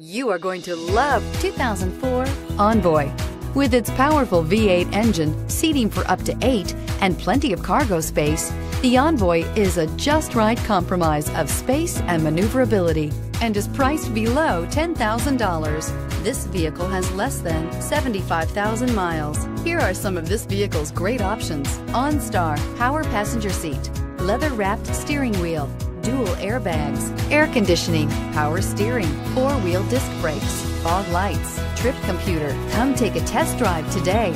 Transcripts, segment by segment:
You are going to love 2004 Envoy. With its powerful V8 engine, seating for up to eight, and plenty of cargo space, the Envoy is a just right compromise of space and maneuverability and is priced below $10,000. This vehicle has less than 75,000 miles. Here are some of this vehicle's great options. OnStar, power passenger seat, leather wrapped steering wheel, dual airbags, air conditioning, power steering, four-wheel disc brakes, fog lights, trip computer. Come take a test drive today.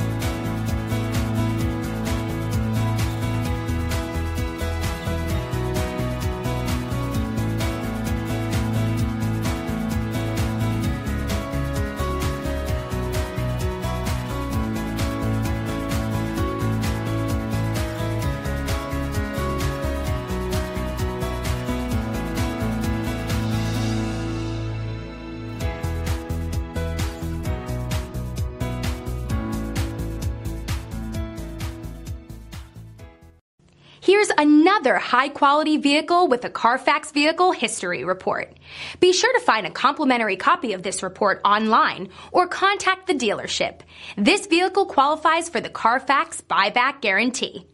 Here's another high quality vehicle with a Carfax Vehicle History Report. Be sure to find a complimentary copy of this report online or contact the dealership. This vehicle qualifies for the Carfax Buyback Guarantee.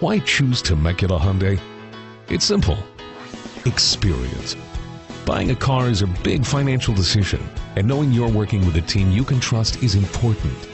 Why choose Temecula Hyundai? It's simple. Experience. Buying a car is a big financial decision, and knowing you're working with a team you can trust is important.